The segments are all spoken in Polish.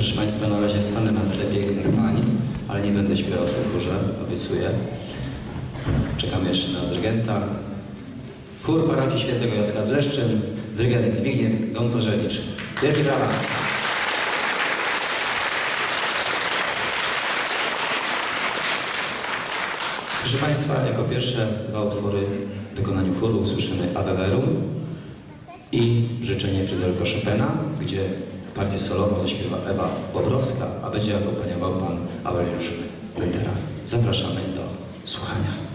proszę Państwa, na razie stanę na tle pięknych pań, ale nie będę śpiewał w tym chórze, obiecuję. Czekamy jeszcze na dyrygenta. Chór parafii świętego Jacka z Leszczyn, dyrygent Zbigniew Goncarzewicz. Wielkie brawa! Proszę Państwa, jako pierwsze dwa utwory w wykonaniu chóru usłyszymy Ave Verum i życzenie Fryderyka Chopina, gdzie partię solową zaśpiewa Ewa Bobrowska, a będzie akompaniował pan Aureliusz Lendera. Zapraszamy do słuchania.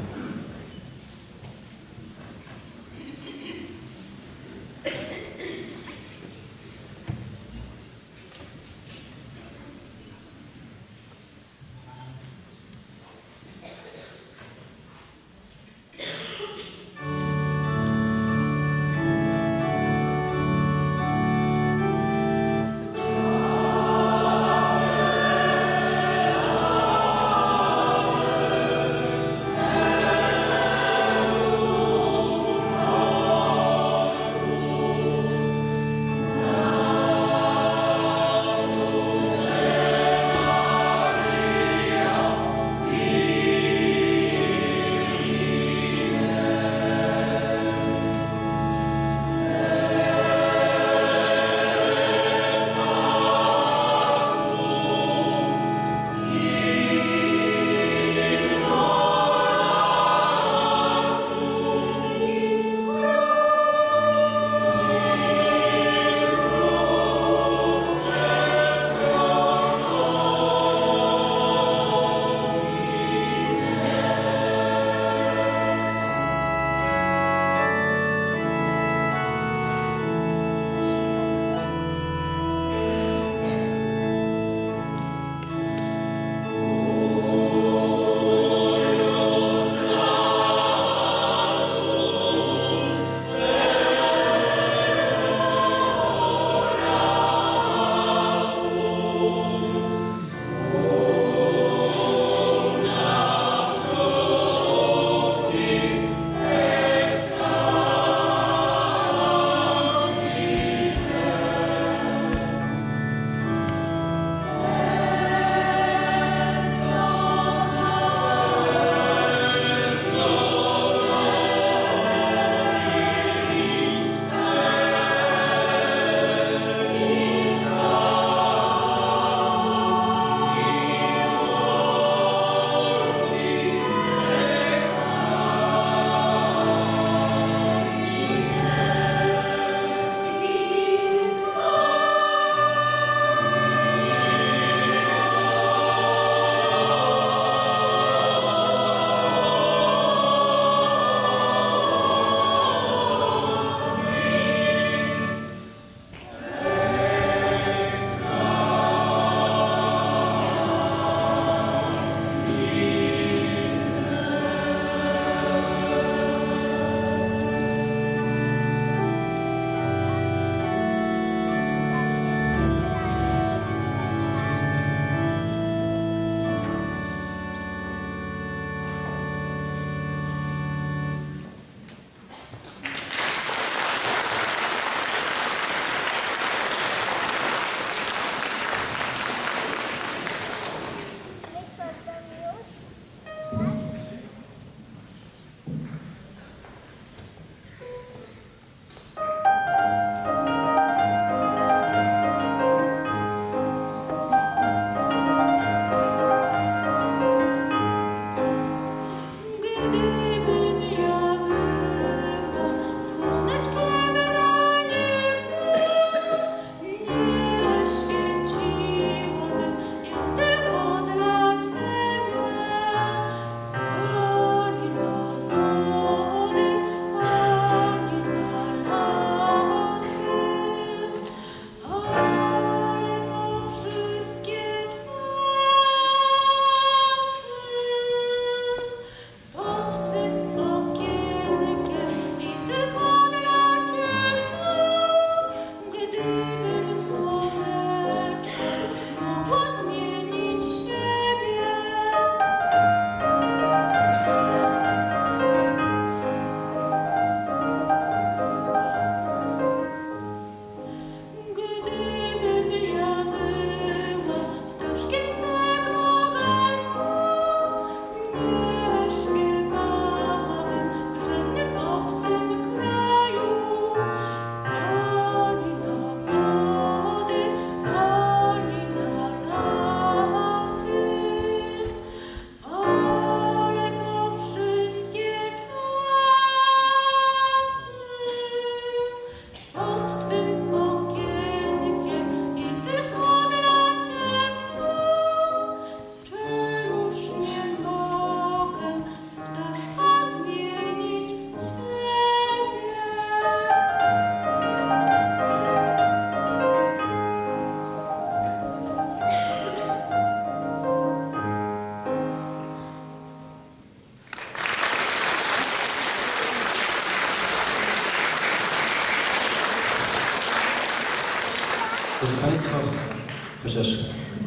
Chociaż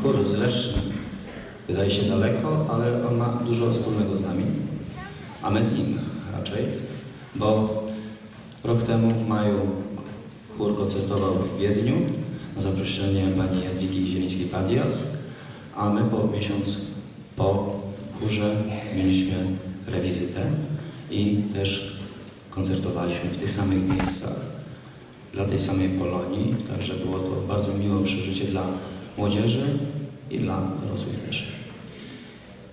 chór z Leszczyn wydaje się daleko, ale on ma dużo wspólnego z nami, a my z nim raczej, bo rok temu w maju chór koncertował w Wiedniu na zaproszenie pani Jadwigi Zielińskiej-Padias, a my po miesiąc po chórze mieliśmy rewizytę i też koncertowaliśmy w tych samych miejscach dla tej samej Polonii, także było to bardzo miłe przeżycie dla młodzieży i dla dorosłych też.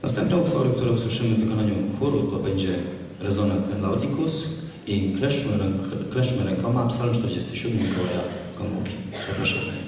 Następne utwory, które usłyszymy w wykonaniu chóru, to będzie Rezonet Laudicus i Kleszczmy, rę- Kleszczmy rękoma, psalm 47 Mikołaja Gomułki. Zapraszamy.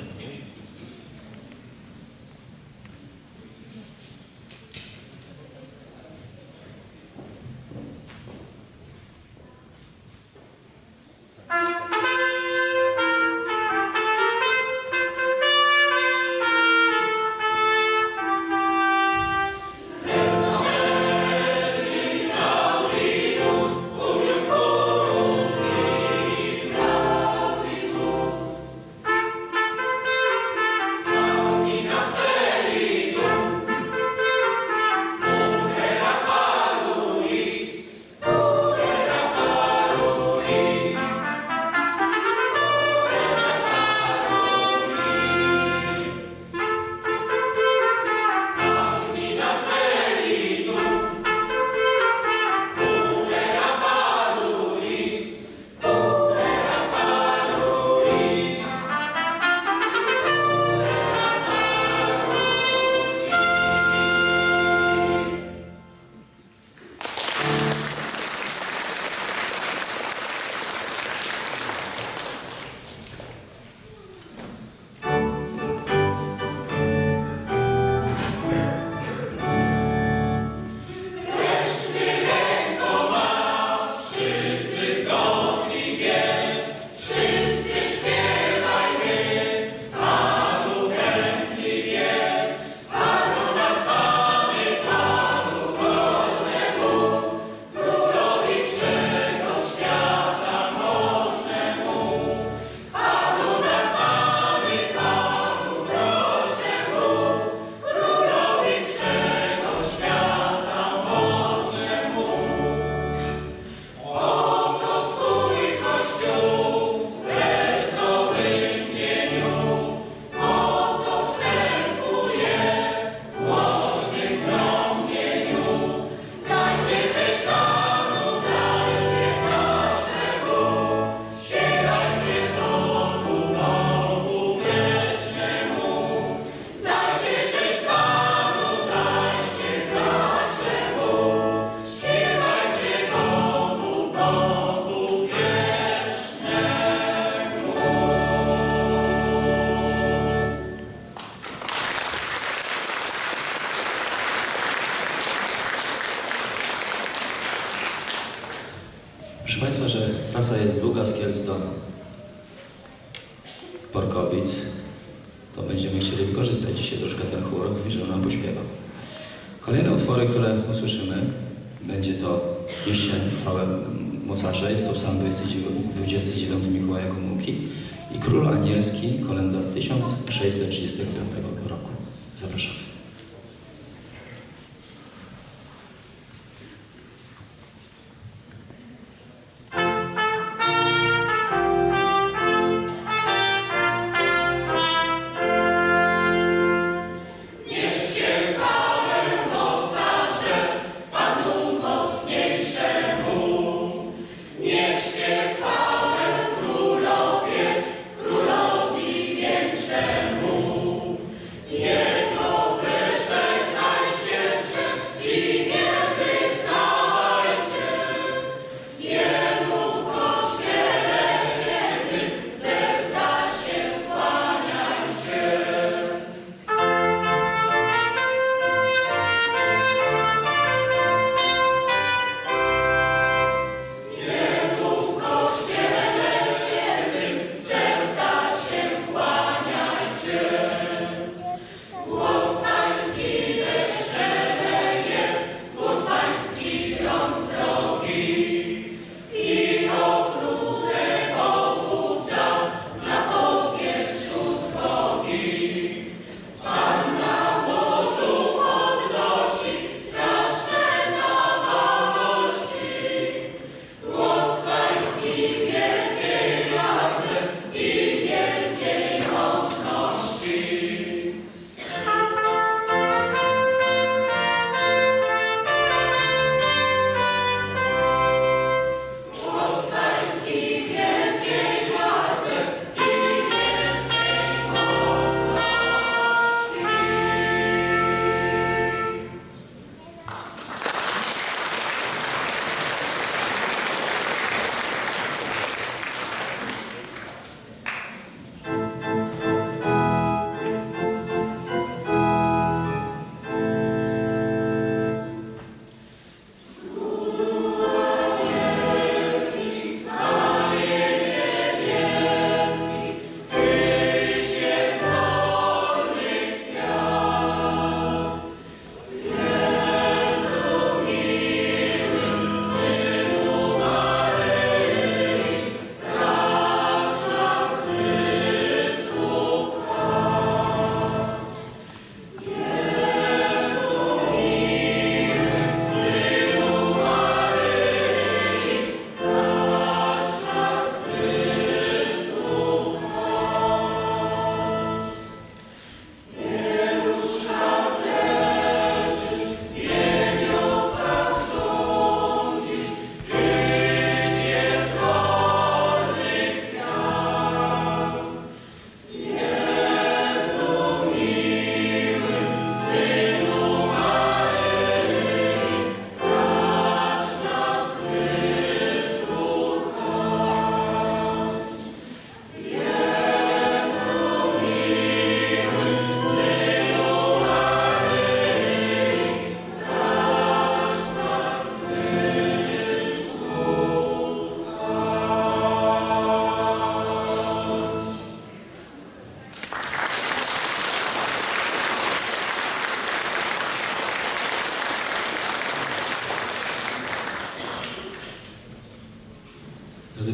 To będziemy chcieli wykorzystać dzisiaj troszkę ten chór żeby nam pośpiewał. Kolejne utwory, które usłyszymy, będzie to Jesień chwałę mocarza, jest to psalm 29, 29 Mikołaja Gomułki i Król Anielski, kolenda z 1635 roku. Zapraszamy.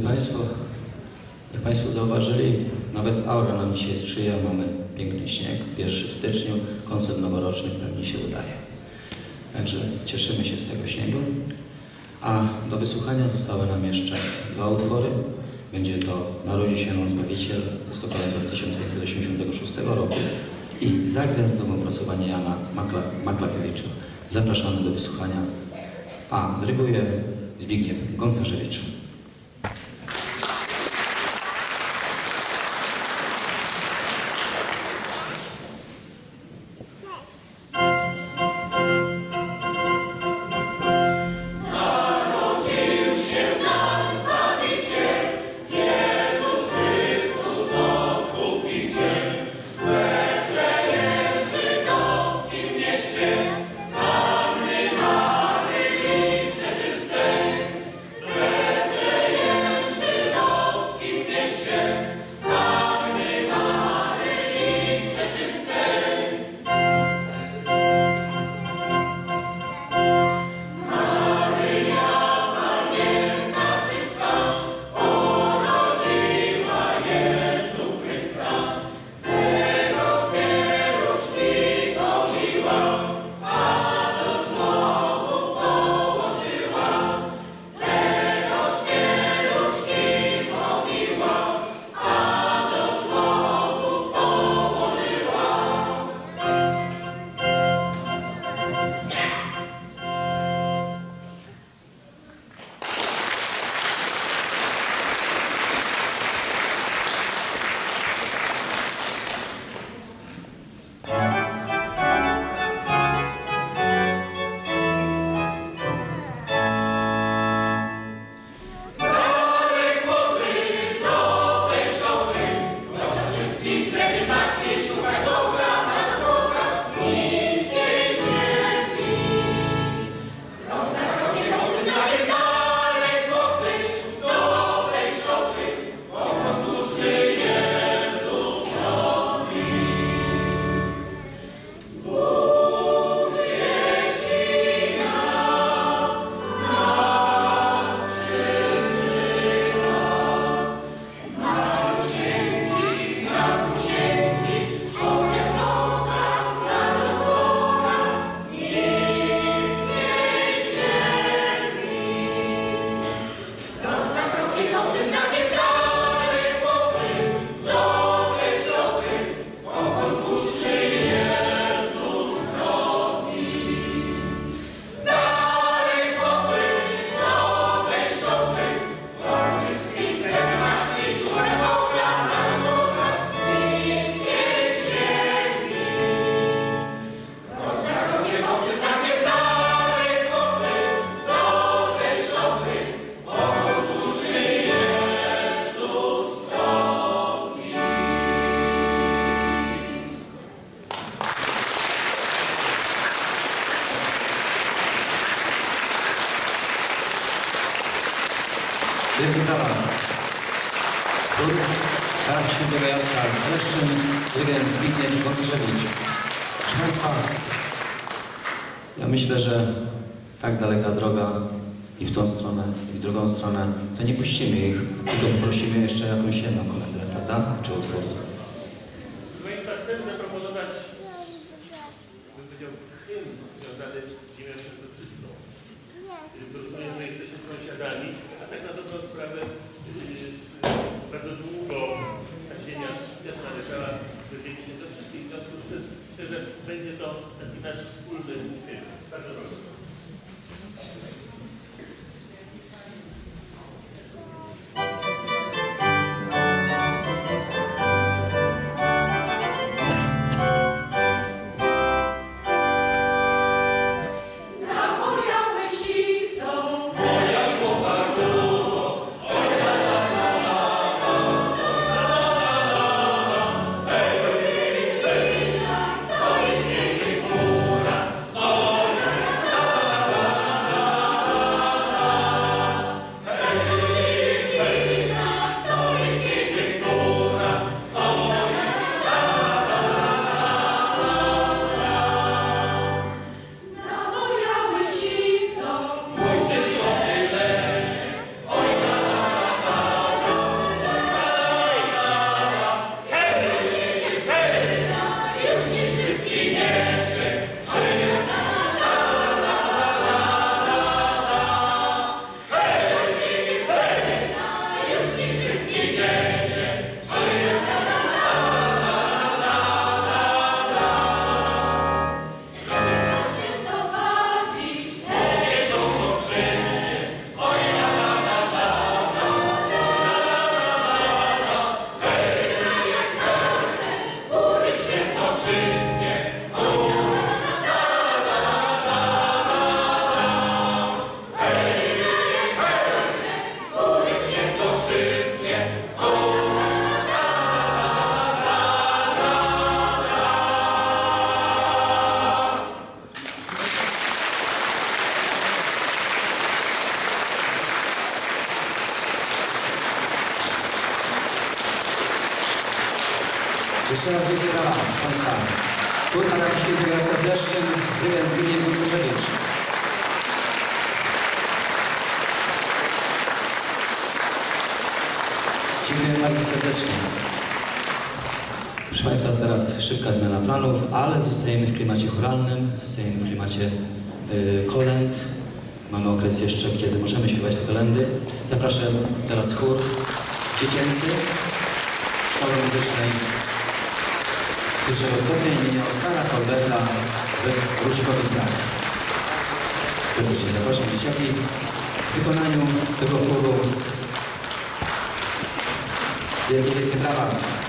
Państwo, jak Państwo zauważyli, nawet aura nam dzisiaj sprzyja. Mamy piękny śnieg, pierwszy w styczniu, koncert noworoczny w pełni się udaje. Także cieszymy się z tego śniegu. A do wysłuchania zostały nam jeszcze dwa utwory. Będzie to Narodzi się nam Zbawiciel, z 1586 roku i Za gwiazdą opracowanie Jana Makla, Maklakiewicza. Zapraszamy do wysłuchania, a dyryguje Zbigniew Goncarzewicz. To nie puścimy ich, tylko poprosimy jeszcze jakąś jedną kolendę, prawda? Czy utwór? Proszę Państwa, chcę zaproponować, bym powiedział, hymn związany z ziemią świętoczystą. Y, Rozumiem, że jesteśmy sąsiadami, a tak na dobrą sprawę yy, bardzo długo ta ziemia też należała do ziemi. W związku z tym myślę, że będzie to taki nasz wspólny hymn. Bardzo proszę. Proszę Państwa, teraz szybka zmiana planów, ale zostajemy w klimacie choralnym, zostajemy w klimacie y, kolęd. Mamy okres jeszcze, kiedy możemy śpiewać te kolendy. Zapraszam teraz chór dziecięcy Szkoły Muzycznej pierwszego stopnia imienia Oskara Kolberta w Różkowicach. Serdecznie zapraszam dzieciaki w wykonaniu tego chóru. Wielkie, wielkie brawa.